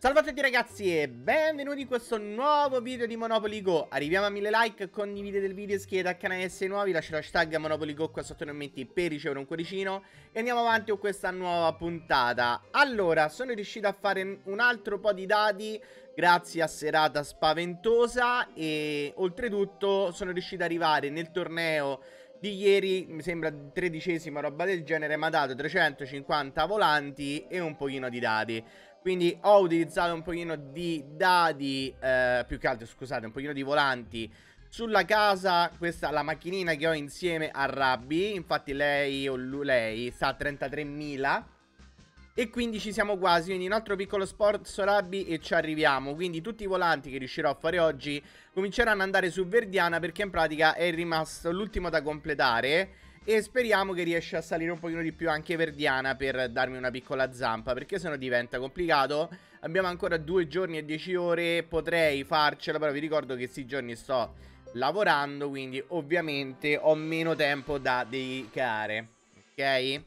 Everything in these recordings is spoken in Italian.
Salve a tutti ragazzi e benvenuti in questo nuovo video di Monopoly Go. Arriviamo a 1000 like, condividete il video, iscrivetevi al canale se nuovi Lasciate hashtag Monopoly Go qua sotto nei commenti per ricevere un cuoricino. E andiamo avanti con questa nuova puntata. Allora, sono riuscito a fare un altro po' di dati Grazie a serata spaventosa E oltretutto sono riuscito ad arrivare nel torneo di ieri, mi sembra tredicesima roba del genere, mi ha dato 350 volanti e un pochino di dati. Quindi ho utilizzato un pochino di dadi, eh, più che altro scusate, un pochino di volanti sulla casa, questa la macchinina che ho insieme a Rabbi, infatti lei o lei sta a 33.000 e quindi ci siamo quasi, quindi un altro piccolo sport Rabbi e ci arriviamo, quindi tutti i volanti che riuscirò a fare oggi cominceranno ad andare su Verdiana perché in pratica è rimasto l'ultimo da completare e speriamo che riesca a salire un pochino di più anche Verdiana per darmi una piccola zampa Perché sennò diventa complicato Abbiamo ancora due giorni e dieci ore Potrei farcela però vi ricordo che questi giorni sto lavorando Quindi ovviamente ho meno tempo da dedicare Ok?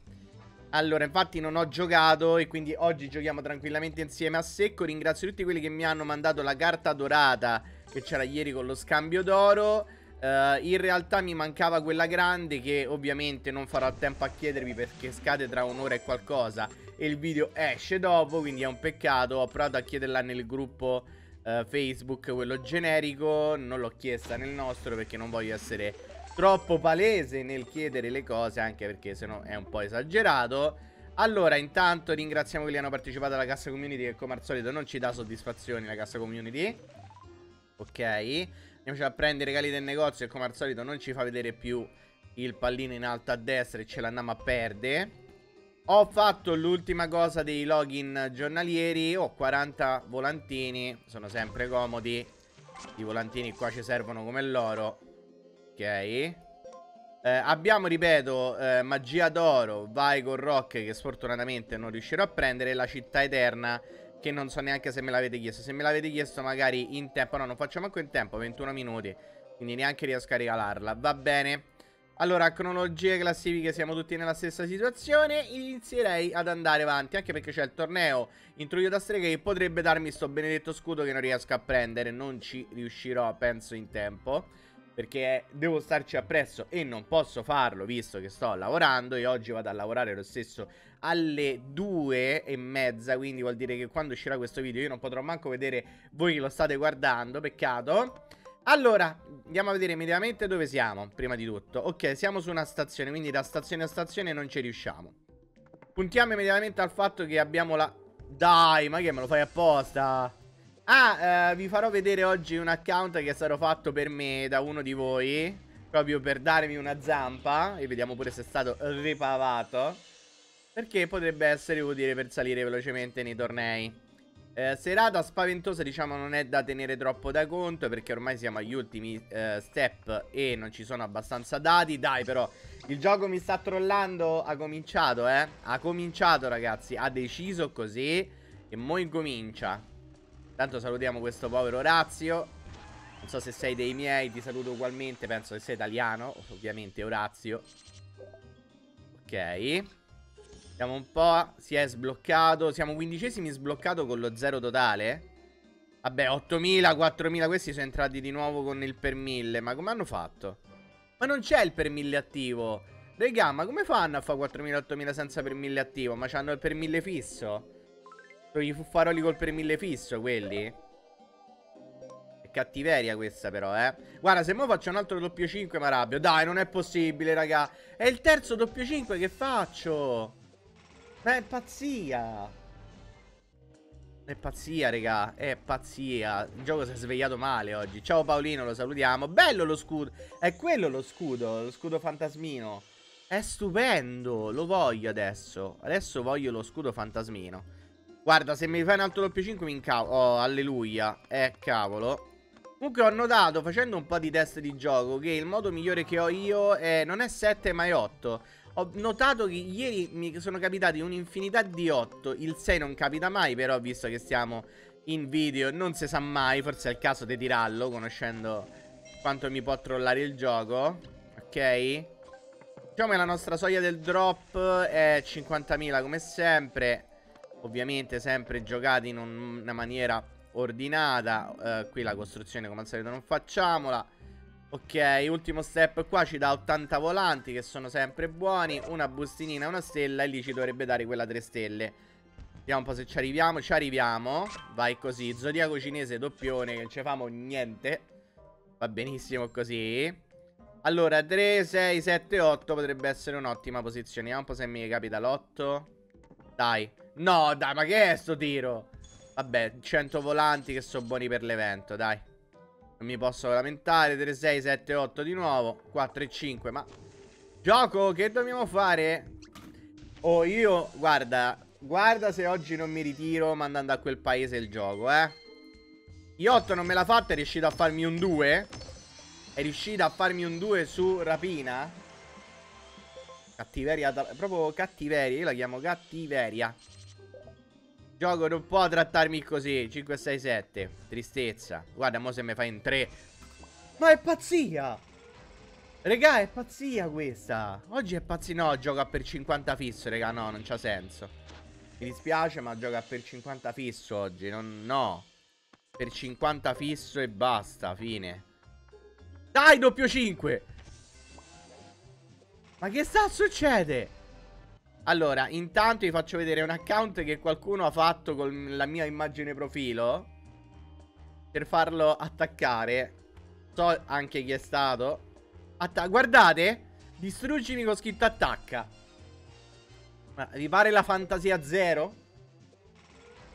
Allora, infatti non ho giocato e quindi oggi giochiamo tranquillamente insieme a secco. Ringrazio tutti quelli che mi hanno mandato la carta dorata che c'era ieri con lo scambio d'oro. Uh, in realtà mi mancava quella grande che ovviamente non farò tempo a chiedervi perché scade tra un'ora e qualcosa e il video esce dopo, quindi è un peccato. Ho provato a chiederla nel gruppo uh, Facebook, quello generico, non l'ho chiesta nel nostro perché non voglio essere troppo palese nel chiedere le cose, anche perché sennò è un po' esagerato. Allora, intanto ringraziamo quelli che hanno partecipato alla cassa community che come al solito non ci dà soddisfazioni la cassa community. Ok. Andiamoci a prendere i regali del negozio e come al solito non ci fa vedere più il pallino in alto a destra e ce l'andiamo a perdere. Ho fatto l'ultima cosa dei login giornalieri, ho 40 volantini, sono sempre comodi. I volantini qua ci servono come l'oro. Ok. Eh, abbiamo, ripeto, eh, magia d'oro, vai con rock che sfortunatamente non riuscirò a prendere, la città eterna che non so neanche se me l'avete chiesto. Se me l'avete chiesto magari in tempo. No, non faccio manco in tempo, 21 minuti. Quindi neanche riesco a regalarla. Va bene. Allora, cronologie classifiche, siamo tutti nella stessa situazione. Inizierei ad andare avanti, anche perché c'è il torneo introdotto da streghe che potrebbe darmi sto benedetto scudo che non riesco a prendere. Non ci riuscirò, penso, in tempo. Perché devo starci appresso e non posso farlo visto che sto lavorando e oggi vado a lavorare lo stesso alle due e mezza Quindi vuol dire che quando uscirà questo video io non potrò manco vedere voi che lo state guardando, peccato. Allora, andiamo a vedere immediatamente dove siamo, prima di tutto. Ok, siamo su una stazione, quindi da stazione a stazione non ci riusciamo. Puntiamo immediatamente al fatto che abbiamo la... Dai, ma che me lo fai apposta? Ah, eh, vi farò vedere oggi un account che è stato fatto per me da uno di voi Proprio per darmi una zampa E vediamo pure se è stato ripavato Perché potrebbe essere utile per salire velocemente nei tornei. Eh, Serata spaventosa diciamo non è da tenere troppo da conto Perché ormai siamo agli ultimi eh, step E non ci sono abbastanza dati. Dai però il gioco mi sta trollando Ha cominciato eh? Ha cominciato ragazzi Ha deciso così E mo incomincia Intanto salutiamo questo povero Orazio. Non so se sei dei miei, ti saluto ugualmente. Penso che sei italiano, ovviamente Orazio. Ok. Vediamo un po'. Si è sbloccato. Siamo quindicesimi sbloccato con lo zero totale. Vabbè, 8.000, 4.000. Questi sono entrati di nuovo con il per 1000. Ma come hanno fatto? Ma non c'è il per 1000 attivo. Regà, ma come fanno a fare 4.000, 8.000 senza per 1000 attivo? Ma c'hanno il per 1000 fisso? Sono i fuffaroli col per mille fisso, quelli. È cattiveria questa però, eh. Guarda, se mo faccio un altro doppio 5 mi arrabbio. Dai, non è possibile, raga. È il terzo doppio 5 che faccio. Ma è pazzia. È pazzia, raga. È pazzia. Il gioco si è svegliato male oggi. Ciao Paolino, lo salutiamo. Bello lo scudo. È quello lo scudo, lo scudo fantasmino. È stupendo. Lo voglio adesso. Adesso voglio lo scudo fantasmino. Guarda, se mi fai un altro doppio 5 mi incavo. Oh, alleluia. Eh, cavolo. Comunque ho notato, facendo un po' di test di gioco, che il modo migliore che ho io è, non è 7 ma è 8. Ho notato che ieri mi sono capitati un'infinità di 8. Il 6 non capita mai, però visto che stiamo in video non si sa mai. Forse è il caso di tirarlo, conoscendo quanto mi può trollare il gioco. Ok? Diciamo che la nostra soglia del drop è 50.000 come sempre. Ovviamente sempre giocati in un, una maniera ordinata. Uh, qui la costruzione come al solito non facciamola. Ok, ultimo step qua ci dà 80 volanti che sono sempre buoni. Una bustinina, una stella e lì ci dovrebbe dare quella 3 stelle. Vediamo un po' se ci arriviamo. Ci arriviamo. Vai così. Zodiaco cinese doppione che non ci famo niente. Va benissimo così. Allora, 3, 6, 7, 8 potrebbe essere un'ottima posizione. Vediamo un po' se mi capita l'8. Dai. No, dai, ma che è sto tiro? Vabbè, 100 volanti che sono buoni per l'evento, dai. Non mi posso lamentare 3, 6, 7, 8 di nuovo 4 e 5 Ma Gioco che dobbiamo fare? Oh io Guarda Guarda se oggi non mi ritiro Mandando a quel paese il gioco eh I8 non me l'ha fatta È riuscito a farmi un 2 È riuscito a farmi un 2 su rapina Cattiveria Proprio cattiveria Io la chiamo cattiveria Gioco non può trattarmi così. 5, 6, 7 Tristezza. Guarda mo se mi fai in 3 Ma è pazzia! Regà è pazzia questa. Oggi è pazzia. No gioca per 50 fisso regà No non c'ha senso. Mi dispiace ma gioca per 50 fisso oggi. Non, No. Per 50 fisso e basta Fine. Dai doppio 5 Ma che sta succede? Allora, intanto vi faccio vedere un account che qualcuno ha fatto con la mia immagine profilo Per farlo attaccare. So anche chi è stato. Atta Guardate Distruggimi con scritto attacca. Ma vi pare la fantasia zero?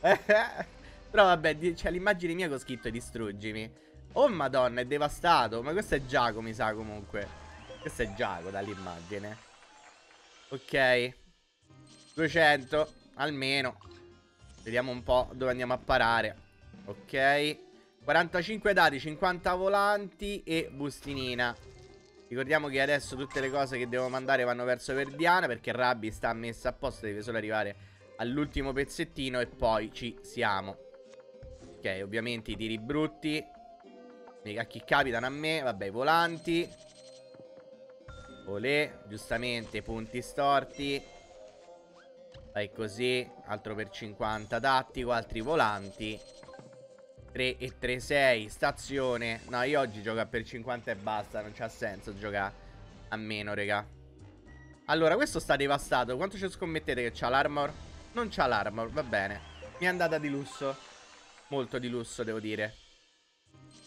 Però vabbè, c'è l'immagine mia con scritto distruggimi. Oh madonna, è devastato. Ma questo è Giacomo, mi sa comunque. Questo è Giacomo dall'immagine. Ok 200 almeno. Vediamo un po' dove andiamo a parare. Ok. 45 dati, 50 volanti e bustinina. Ricordiamo che adesso tutte le cose che devo mandare vanno verso Verdiana Perché Rabbi sta messa a posto, deve solo arrivare all'ultimo pezzettino e poi ci siamo. Ok, ovviamente i tiri brutti. A chi capitano? A me, vabbè, i volanti. Olè, giustamente, punti storti Vai così, altro per 50 tattico, altri volanti. 3 e 3, 6, stazione. No, io oggi gioco per 50 e basta Non c'ha senso giocare a meno, raga. Allora, questo sta devastato. Quanto ci scommettete che c'ha l'armor? Non c'ha l'armor, va bene. Mi è andata di lusso. Molto di lusso, devo dire.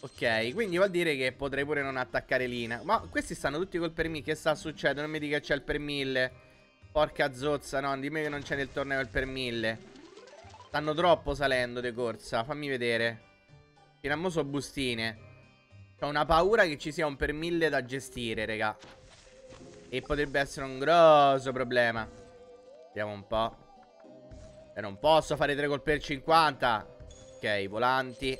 Ok, quindi vuol dire che potrei pure non attaccare Lina. Ma questi stanno tutti col per 1000 Che sta succedendo? Non mi dica che c'è il per 1000 Porca zozza, no, dimmi che non c'è nel torneo il per mille. Stanno troppo salendo di corsa, fammi vedere. Fino a mo so bustine. Ho una paura che ci sia un per mille da gestire, raga. E potrebbe essere un grosso problema. Vediamo un po'. E non posso fare 3 col per 50. Ok, volanti.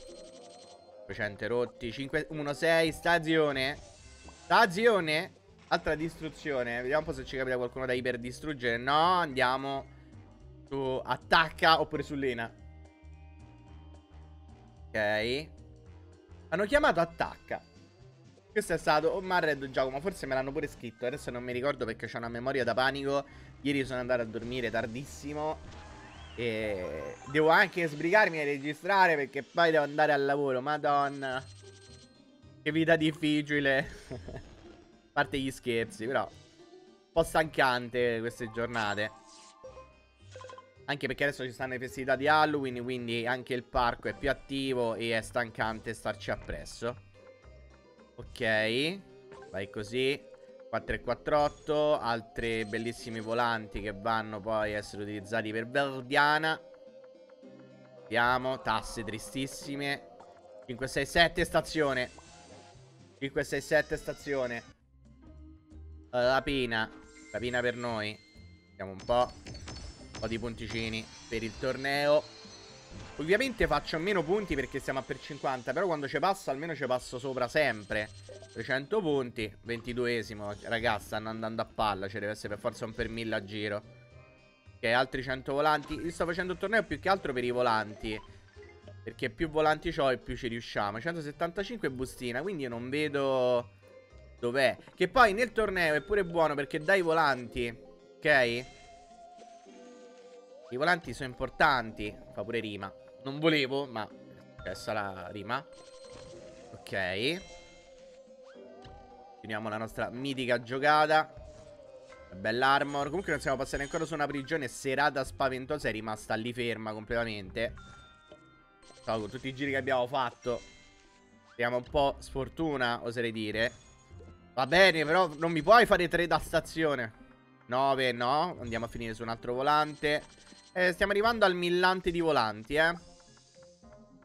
200 rotti. 5, 1, 6, stazione. Stazione. Altra distruzione. Vediamo un po' se ci capita qualcuno da iperdistruggere. No, andiamo su attacca oppure su Lena. Ok. Hanno chiamato attacca. Questo è stato oh, Marred Giacomo, forse me l'hanno pure scritto. Adesso non mi ricordo perché ho una memoria da panico. Ieri sono andato a dormire tardissimo. E devo anche sbrigarmi a registrare perché poi devo andare al lavoro. Madonna. Che vita difficile. Parte gli scherzi, però. Un po' stancante queste giornate. Anche perché adesso ci stanno le festività di Halloween, quindi anche il parco è più attivo e è stancante starci appresso. Ok, vai così. 4348, altri bellissimi volanti che vanno poi a essere utilizzati per Verdiana. Vediamo, tasse tristissime. 567 stazione. 567 stazione. Rapina. Rapina per noi. Vediamo un po'. Un po' di punticini per il torneo. Ovviamente faccio meno punti perché siamo a per 50. Però quando ci passo almeno ci passo sopra sempre. 300 punti. 22esimo. Ragazzi, stanno andando a palla. Ci deve essere per forza un per 1000 a giro. Ok, altri 100 volanti. Io sto facendo il torneo più che altro per i volanti. Perché più volanti ho e più ci riusciamo. 175 bustina. Quindi io non vedo... Dov'è? Che poi nel torneo è pure buono perché dai volanti Ok? I volanti sono importanti. Fa pure rima. Non volevo, ma Questa la rima. Ok. Continuiamo la nostra mitica giocata. Bella armor. Comunque non siamo passati ancora su una prigione serata spaventosa. È rimasta lì ferma completamente. So, con tutti i giri che abbiamo fatto. Abbiamo un po' sfortuna, oserei dire. Va bene, però non mi puoi fare tre da stazione. 9, no. Andiamo a finire su un altro volante. Eh, stiamo arrivando al millante di volanti, eh.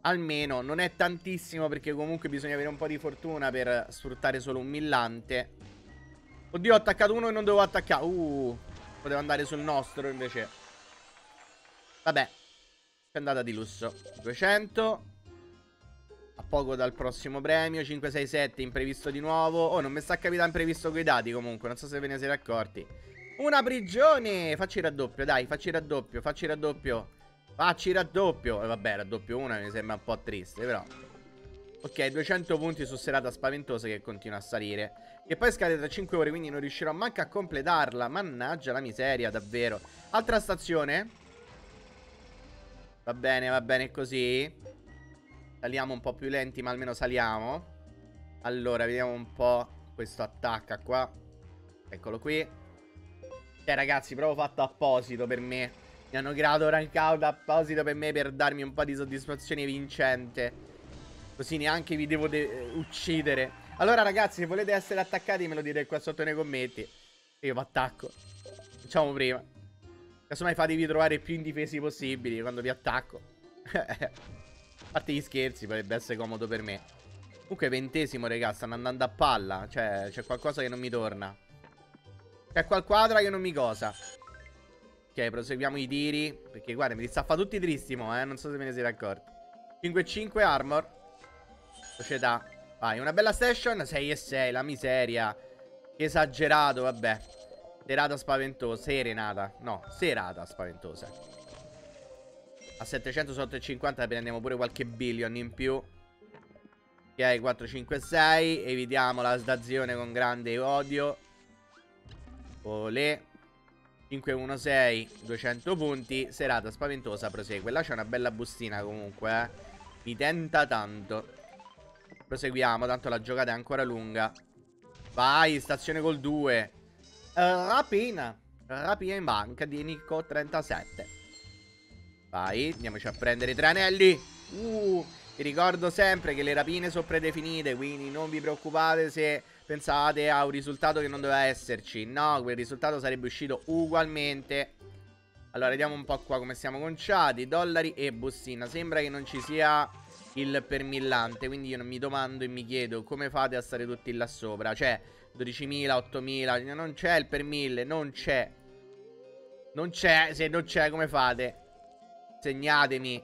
Almeno, non è tantissimo perché comunque bisogna avere un po' di fortuna per sfruttare solo un millante. Oddio, ho attaccato uno e non dovevo attaccare. Uh, potevo andare sul nostro invece. Vabbè, è andata di lusso. 200. A poco dal prossimo premio. 5, 6, 7, imprevisto di nuovo. Oh, non mi sta capitando imprevisto coi dati comunque. Non so se ve ne siete accorti. Una prigione! Facci raddoppio, dai, facci raddoppio, facci raddoppio. Facci raddoppio. E eh, vabbè, raddoppio 1 mi sembra un po' triste, però. Ok, 200 punti su serata spaventosa che continua a salire. Che poi scade tra 5 ore, quindi non riuscirò manco a completarla. Mannaggia la miseria, davvero. Altra stazione. Va bene, va bene così. Saliamo un po' più lenti, ma almeno saliamo. Allora, vediamo un po' questo attacca qua. Eccolo qui. Cioè, ragazzi, proprio fatto apposito per me. Mi hanno creato un rankout apposito per me per darmi un po' di soddisfazione vincente. Così neanche vi devo de uccidere. Allora, ragazzi, se volete essere attaccati, me lo dite qua sotto nei commenti. Io vi attacco. Facciamo prima. Casomai fatevi trovare più indifesi possibili quando vi attacco. Parte gli scherzi, potrebbe essere comodo per me. Comunque, ventesimo, raga, stanno andando a palla. Cioè, c'è qualcosa che non mi torna. C'è qua il quadra che non mi cosa. Ok, proseguiamo i tiri. Perché guarda, mi sta a fare tutti tristi mo, eh. Non so se ve ne siete accorti. 5-5 armor. Società. Vai, una bella station. 6-6, la miseria. Esagerato, vabbè. Serata spaventosa. Serenata. No, serata spaventosa. A 700 sotto il 50 prendiamo pure qualche billion in più. Ok, 4, 5, 6. Evitiamo la sdazione con grande odio. Olè. 516 200 punti Serata spaventosa prosegue Là c'è una bella bustina comunque eh. Mi tenta tanto Proseguiamo Tanto la giocata è ancora lunga Vai stazione col 2 uh, Rapina Rapina in banca di Nico 37 Vai Andiamoci a prendere i tre uh, Vi ricordo sempre che le rapine sono predefinite Quindi non vi preoccupate se pensate a un risultato che non doveva esserci. No, quel risultato sarebbe uscito ugualmente. Allora, vediamo un po' qua come siamo conciati. Dollari e bustina. Sembra che non ci sia il per millante. Quindi io mi domando e mi chiedo come fate a stare tutti là sopra. Cioè, 12.000, 8.000. Non c'è il per mille, non c'è. Non c'è, se non c'è come fate? Insegnatemi.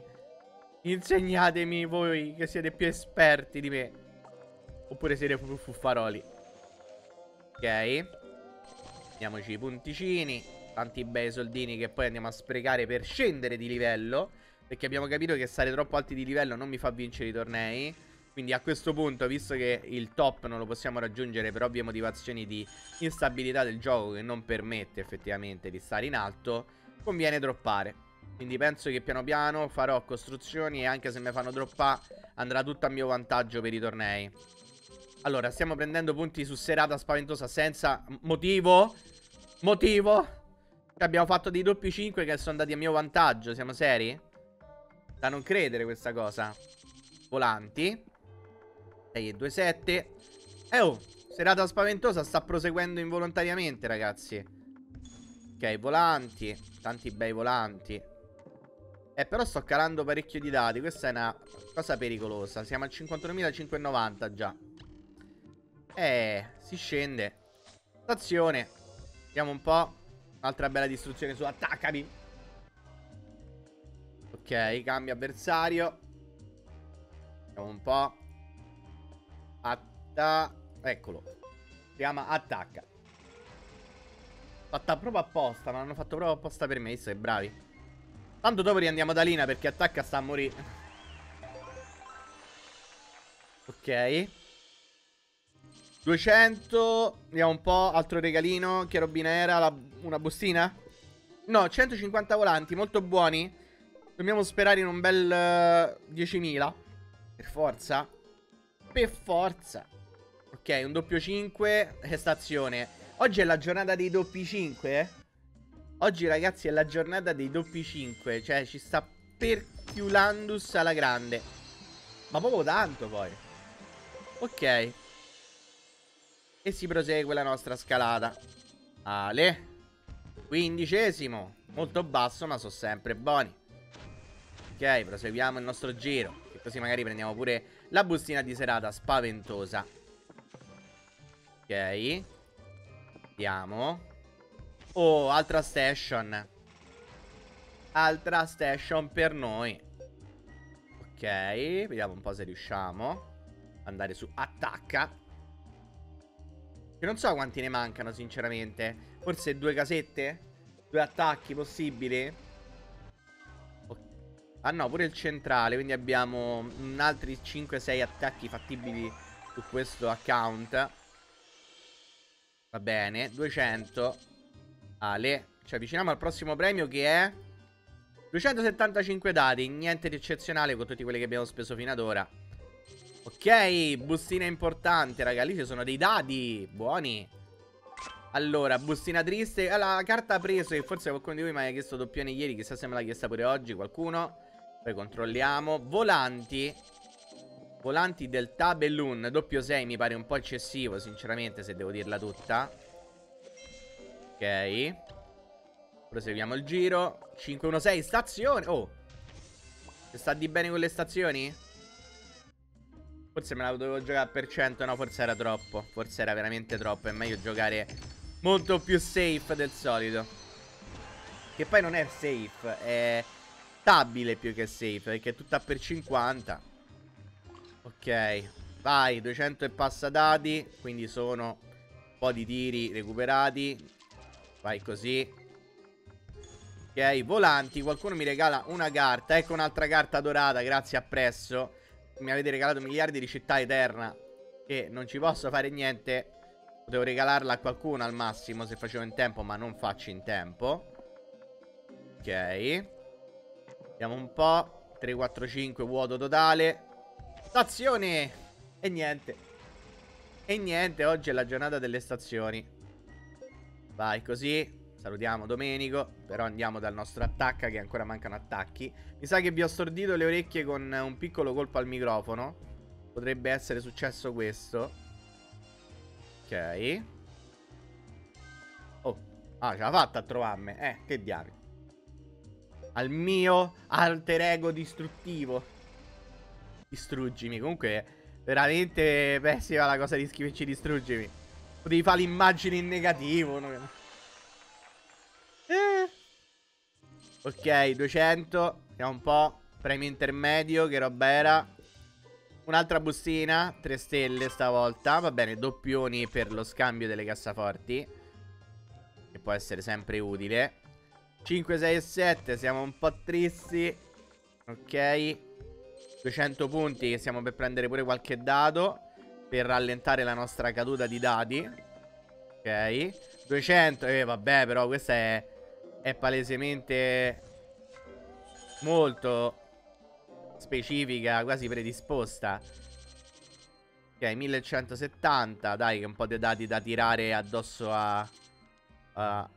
Insegnatemi voi che siete più esperti di me. Oppure siete fuffaroli. Ok Diamoci i punticini Tanti bei soldini che poi andiamo a sprecare per scendere di livello Perché abbiamo capito che stare troppo alti di livello non mi fa vincere i tornei Quindi a questo punto, visto che il top non lo possiamo raggiungere per ovvie motivazioni di instabilità del gioco Che non permette effettivamente di stare in alto Conviene droppare Quindi penso che piano piano farò costruzioni e anche se mi fanno droppare andrà tutto a mio vantaggio per i tornei allora, stiamo prendendo punti su serata spaventosa senza motivo. Motivo. Abbiamo fatto dei doppi 5 che sono andati a mio vantaggio. Siamo seri? Da non credere questa cosa. Volanti. 6 e 2, 7. Eh oh, serata spaventosa sta proseguendo involontariamente, ragazzi. Ok, volanti. Tanti bei volanti. Eh, però sto calando parecchio di dati. Questa è una cosa pericolosa. Siamo al 51.590 già. Eh, si scende. Stazione. Vediamo un po'. Altra bella distruzione su attaccami. Ok, cambia avversario. Vediamo un po'. Atta... Eccolo. Chiama attacca. Fatta proprio apposta, ma l'hanno fatto proprio apposta per me, visto che bravi. Tanto dopo riandiamo da Lina perché attacca sta a morire. Ok. 200 Vediamo un po' Altro regalino Che robina era? La, una bustina? No, 150 volanti, molto buoni. Dobbiamo sperare in un bel uh, eh, 10.000. Per forza. Per forza. Ok, un doppio 5 e stazione. Oggi è la giornata dei doppi 5, eh? Oggi ragazzi è la giornata dei doppi 5. Cioè ci sta perculandus alla grande. Ma proprio tanto poi. Ok. E si prosegue la nostra scalata. Ale. Quindicesimo. Molto basso, ma sono sempre buoni. Ok, proseguiamo il nostro giro. E così magari prendiamo pure la bustina di serata spaventosa. Ok. Andiamo. Oh, altra station. Altra station per noi. Ok, vediamo un po' se riusciamo. Andare su attacca. Che non so quanti ne mancano, sinceramente. Forse due casette? Due attacchi possibili? Ah no, pure il centrale, quindi abbiamo altri 5-6 attacchi fattibili su questo account. Va bene, 200. Ale, ci avviciniamo al prossimo premio che è 275 dati, niente di eccezionale con tutti quelli che abbiamo speso fino ad ora. Ok, bustina importante, raga, lì ci sono dei dati buoni. Allora, bustina triste. Allora, la carta preso, che forse qualcuno di voi mi ha chiesto doppione ieri, chissà se me l'ha chiesta pure oggi qualcuno. Poi controlliamo. Volanti. Volanti del Tabellun, doppio 6 mi pare un po' eccessivo, sinceramente, se devo dirla tutta. Ok. Proseguiamo il giro. 516, stazione. Oh. Si sta di bene con le stazioni? Forse me la dovevo giocare per cento, no, forse era troppo. Forse era veramente troppo. È meglio giocare molto più safe del solito. Che poi non è safe, è stabile più che safe, perché è tutta per 50. Ok, vai, 200 e passa dati, quindi sono un po' di tiri recuperati. Vai così. Ok, volanti, qualcuno mi regala una carta, ecco un'altra carta dorata, grazie a Presso. Mi avete regalato miliardi di città eterna, che non ci posso fare niente Potevo regalarla a qualcuno al massimo se facevo in tempo, ma non faccio in tempo. Ok. Vediamo un po'. 3, 4, 5, vuoto totale. Stazione! E niente. E niente, oggi è la giornata delle stazioni. Vai così. Salutiamo Domenico. Però andiamo dal nostro attacca che ancora mancano attacchi. Mi sa che vi ho stordito le orecchie con un piccolo colpo al microfono. Potrebbe essere successo questo. Ok. Oh. Ah, ce l'ha fatta a trovarmi. Eh, che diavolo. Al mio alter ego distruttivo. Distruggimi. Comunque, veramente pessima la cosa di scriverci distruggimi. Potevi fare l'immagine in negativo. No? Eh. Ok, 200. Vediamo un po'. Premio intermedio, che roba era? Un'altra bustina, 3 stelle stavolta. Va bene, doppioni per lo scambio delle cassaforti. Che può essere sempre utile. 5, 6 e 7, siamo un po' tristi. Ok. 200 punti che stiamo per prendere pure qualche dato. Per rallentare la nostra caduta di dati. Ok. 200, eh vabbè però questa è, è palesemente molto specifica, quasi predisposta. Ok, 1170. Dai, che un po' di dati da tirare addosso a... a,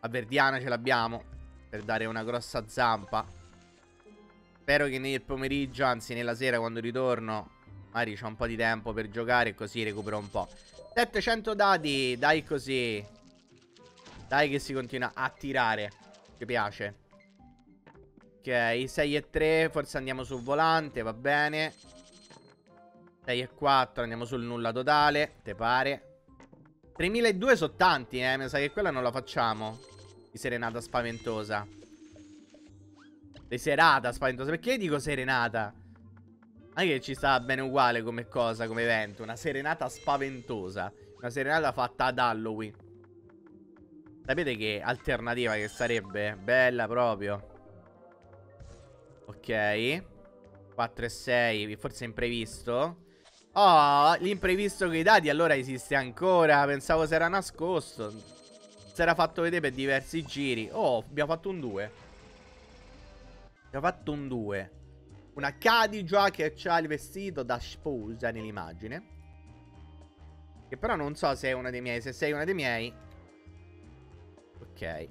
a Verdiana ce l'abbiamo. Per dare una grossa zampa. Spero che nel pomeriggio, anzi nella sera quando ritorno, magari c'ho un po' di tempo per giocare e così recupero un po'. 700 dati, dai così. Dai che si continua a tirare. Ci piace. Ok, 6 e 3, forse andiamo sul volante, va bene. 6 e 4, andiamo sul nulla totale, te pare. 3002 sono tanti, eh, mi sa che quella non la facciamo. Di serenata spaventosa. Di serata spaventosa, perché dico serenata? Anche che ci sta bene uguale come cosa, come evento. Una serenata spaventosa. Una serenata fatta ad Halloween. Sapete che alternativa che sarebbe? Bella proprio. Ok 4 e 6 Forse imprevisto Oh l'imprevisto con i dati allora esiste ancora Pensavo si era nascosto Si era fatto vedere per diversi giri. Oh, abbiamo fatto un 2. Abbiamo fatto un 2. Una Cadigia che ha il vestito da sposa nell'immagine. Che però non so se è uno dei miei. Se sei uno dei miei. Ok.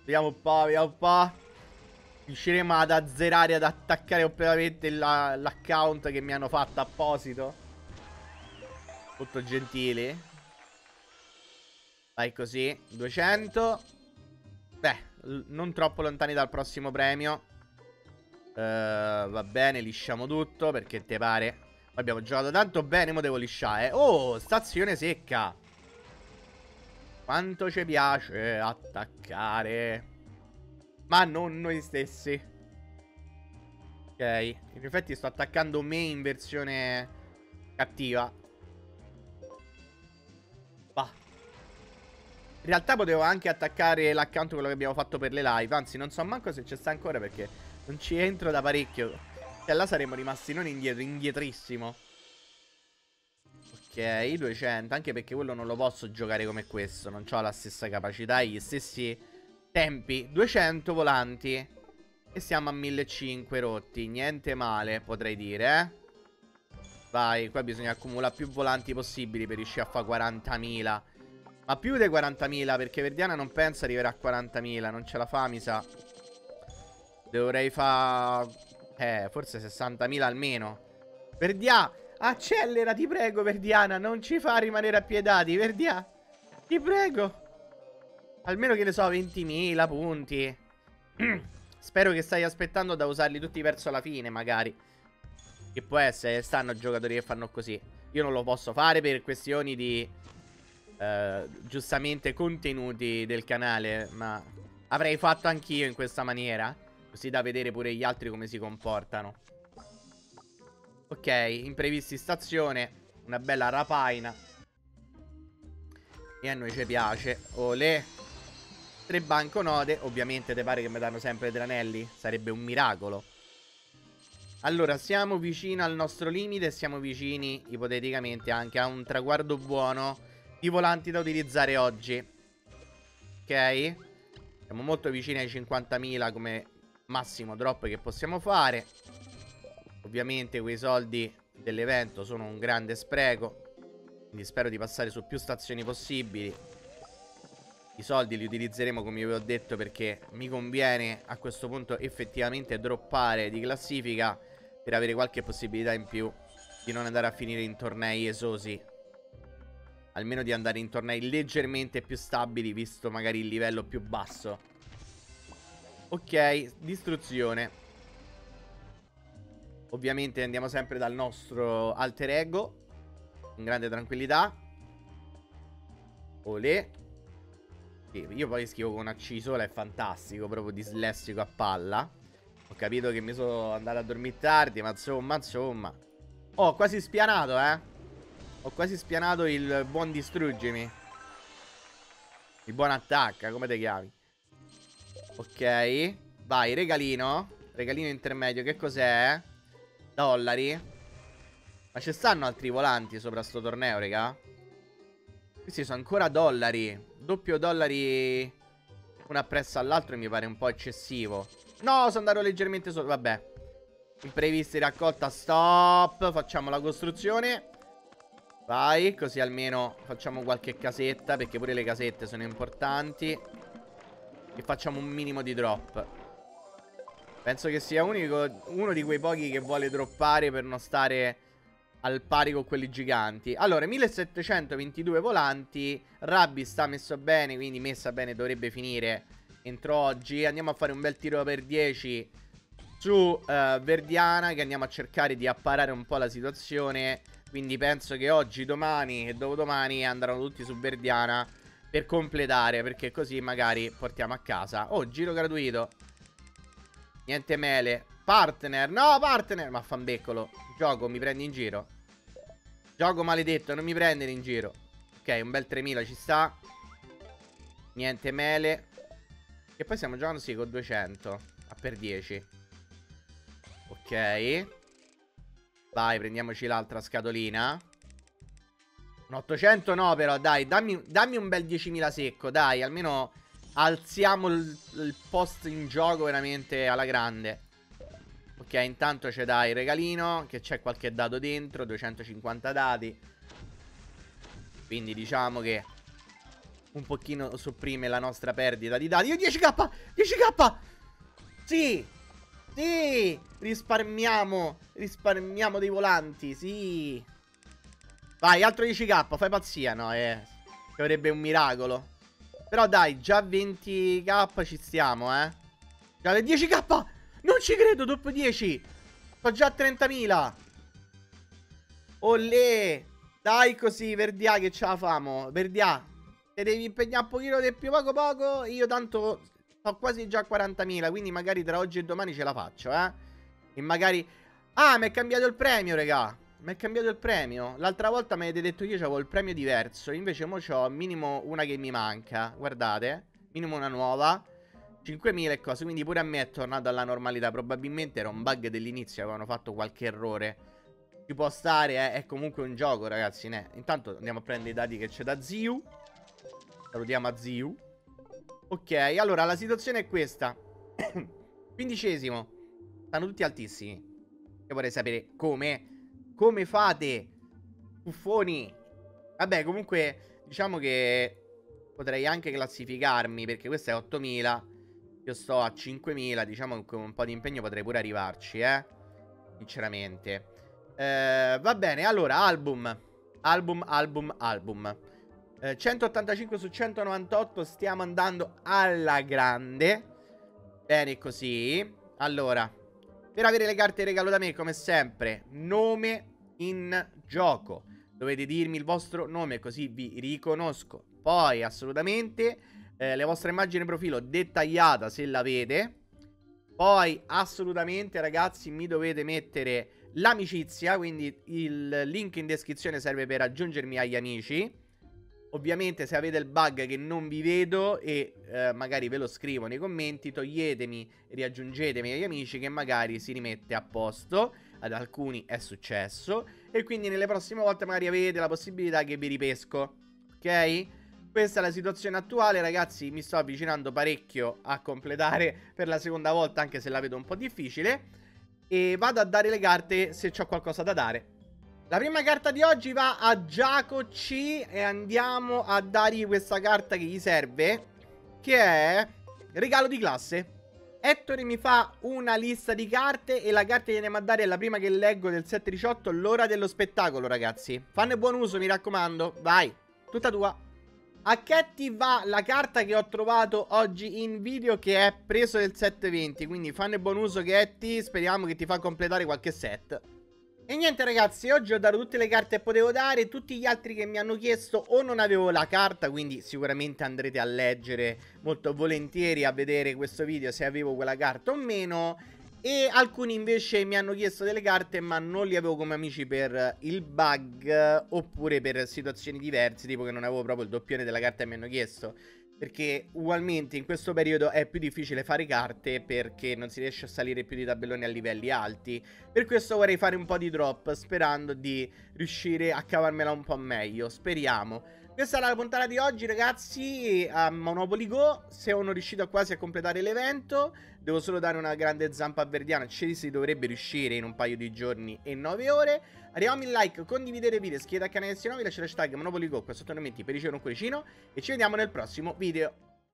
Vediamo un po', vediamo un po'. Riusciremo ad azzerare, ad attaccare completamente l'account la, che mi hanno fatto apposito. Molto gentili. Vai così. 200. Beh, non troppo lontani dal prossimo premio. Uh, va bene, lisciamo tutto perché te pare Abbiamo giocato tanto bene, mo devo lisciare. Oh, stazione secca. Quanto ci piace attaccare. Ma non noi stessi. Ok. In effetti sto attaccando me in versione cattiva. Bah. In realtà potevo anche attaccare l'account quello che abbiamo fatto per le live. Anzi, non so manco se c'è sta ancora perché non ci entro da parecchio. E là saremmo rimasti non indietro, indietrissimo. Ok, 200. Anche perché quello non lo posso giocare come questo. Non ho la stessa capacità gli stessi tempi. 200 volanti. E siamo a 1500 rotti. Niente male, potrei dire, eh. Vai, qua bisogna accumulare più volanti possibili per riuscire a fare 40.000. Ma più dei 40.000, perché Verdiana non pensa arriverà a 40.000. Non ce la fa, mi sa. Dovrei fare eh, forse 60.000 almeno. Verdia, accelera, ti prego, Verdiana. Non ci fa rimanere appiedati, Verdia. Ti prego. Almeno che ne so, 20.000 punti. Spero che stai aspettando da usarli tutti verso la fine, magari. Che può essere, stanno giocatori che fanno così. Io non lo posso fare per questioni di... Uh, giustamente contenuti del canale, ma avrei fatto anch'io in questa maniera. Così da vedere pure gli altri come si comportano. Ok, imprevisti stazione Una bella rapaina. E a noi ci piace. Olè. Tre banconote Ovviamente te pare che mi danno sempre tre anelli? Sarebbe un miracolo. Allora, siamo vicini al nostro limite Siamo vicini, ipoteticamente, anche a un traguardo buono Di volanti da utilizzare oggi. Ok? Siamo molto vicini ai 50.000 come massimo drop che possiamo fare. Ovviamente quei soldi dell'evento sono un grande spreco. Quindi spero di passare su più stazioni possibili. I soldi li utilizzeremo come vi ho detto perché mi conviene a questo punto effettivamente droppare di classifica per avere qualche possibilità in più di non andare a finire in tornei esosi. Almeno di andare in tornei leggermente più stabili visto magari il livello più basso. Ok, distruzione. Ovviamente andiamo sempre dal nostro alter ego. In grande tranquillità. Olè. Sì, io poi scrivo con AC sola, è fantastico, proprio dislessico a palla. Ho capito che mi sono andato a dormire tardi, ma insomma, insomma. Oh, ho quasi spianato, eh. Ho quasi spianato il buon distruggimi. Il buon attacca, come te chiami? Ok. Vai, regalino. Regalino intermedio, che cos'è? Dollari. Ma ci stanno altri volanti sopra sto torneo, raga? Questi sono ancora dollari. Doppio dollari uno appresso all'altro mi pare un po' eccessivo. No, sono andato leggermente sotto. Vabbè. Imprevisti raccolta, stop. Facciamo la costruzione. Vai, così almeno facciamo qualche casetta, perché pure le casette sono importanti. E facciamo un minimo di drop. Penso che sia unico, uno di quei pochi che vuole droppare per non stare al pari con quelli giganti. Allora, 1722 volanti Rabbi sta messo bene, quindi messa bene dovrebbe finire entro oggi. Andiamo a fare un bel tiro per 10 su uh, Verdiana Che andiamo a cercare di apparare un po' la situazione. Quindi penso che oggi, domani e dopodomani andranno tutti su Verdiana per completare, perché così magari portiamo a casa. Oh, giro gratuito. Niente mele. Partner, no partner. Ma fanbeccolo. Gioco, mi prendi in giro. Gioco maledetto, non mi prendere in giro. Ok, un bel 3000 ci sta. Niente mele. E poi stiamo giocando, sì, con 200. A per 10. Ok. Vai, prendiamoci l'altra scatolina. Un 800 no però, dai, dammi, dammi un bel 10.000 secco, dai, almeno alziamo il, il post in gioco veramente alla grande. Ok, intanto c'è dai regalino, che c'è qualche dato dentro, 250 dati. Quindi diciamo che un pochino sopprime la nostra perdita di dati. Io 10k! 10k! Sì! Sì! Risparmiamo! Risparmiamo dei volanti, sì! Vai, altro 10k, fai pazzia, no, eh. Che avrebbe un miracolo. Però dai, già 20k ci stiamo, eh. Già le 10k! Non ci credo, dopo 10! Sto già a 30.000! Olè! Dai così, Verdia, che ce la famo. Verdia, te devi impegnare un pochino di più, poco poco. Io tanto ho quasi già 40.000, quindi magari tra oggi e domani ce la faccio, eh. E magari... Ah, mi è cambiato il premio, regà. Mi è cambiato il premio. L'altra volta mi avete detto io avevo il premio diverso. Invece mo c'ho minimo una che mi manca. Guardate. Minimo una nuova. 5.000 e cose. Quindi pure a me è tornato alla normalità. Probabilmente era un bug dell'inizio. Avevano fatto qualche errore. Ci può stare. Eh. È comunque un gioco, ragazzi. Né. Intanto andiamo a prendere i dati che c'è da Ziu. Salutiamo a Ziu. Ok, allora la situazione è questa. Quindicesimo. Stanno tutti altissimi. Io vorrei sapere come. Come fate? Buffoni. Vabbè, comunque, diciamo che potrei anche classificarmi, perché questo è 8000. Io sto a 5000, diciamo che con un po' di impegno potrei pure arrivarci, eh. Sinceramente. Eh, va bene, allora, album. Album, album, album. 185 eh, su 198 stiamo andando alla grande Bene così Allora Per avere le carte regalo da me come sempre Nome in gioco. Dovete dirmi il vostro nome così vi riconosco. Poi assolutamente eh, Le vostre immagini profilo dettagliata se l'avete Poi assolutamente ragazzi mi dovete mettere l'amicizia Quindi il link in descrizione serve per aggiungermi agli amici Ovviamente se avete il bug che non vi vedo e eh, magari ve lo scrivo nei commenti, toglietemi, riaggiungetemi agli amici che magari si rimette a posto. Ad alcuni è successo e quindi nelle prossime volte magari avete la possibilità che vi ripesco. Ok? Questa è la situazione attuale, ragazzi, mi sto avvicinando parecchio a completare per la seconda volta, anche se la vedo un po' difficile. E vado a dare le carte se ho qualcosa da dare. La prima carta di oggi va a Giaco C e andiamo a dargli questa carta che gli serve, che è regalo di classe. Ettore mi fa una lista di carte e la carta che andiamo a dare è la prima che leggo del 718, l'ora dello spettacolo, ragazzi. Fanne buon uso, mi raccomando. Vai, tutta tua. A Ketty va la carta che ho trovato oggi in video che è preso del 720, quindi fanne buon uso Ketty, speriamo che ti fa completare qualche set. E niente ragazzi, oggi ho dato tutte le carte che potevo dare, tutti gli altri che mi hanno chiesto o non avevo la carta, quindi sicuramente andrete a leggere molto volentieri a vedere questo video se avevo quella carta o meno. E alcuni invece mi hanno chiesto delle carte ma non li avevo come amici per il bug oppure per situazioni diverse, tipo che non avevo proprio il doppione della carta che mi hanno chiesto. Perché ugualmente in questo periodo è più difficile fare carte perché non si riesce a salire più di tabelloni a livelli alti. Per questo vorrei fare un po' di drop sperando di riuscire a cavarmela un po' meglio. Speriamo. Questa è la puntata di oggi ragazzi a Monopoly Go Sono riuscito quasi a completare l'evento Devo solo dare una grande zampa a Verdiana. Si dovrebbe riuscire in un paio di giorni e 9 ore. Arriviamo il like, condividete il video, iscrivetevi al canale se no vi lascio l'hashtag Monopoly Go qua sotto nei commenti per ricevere un cuoricino. E ci vediamo nel prossimo video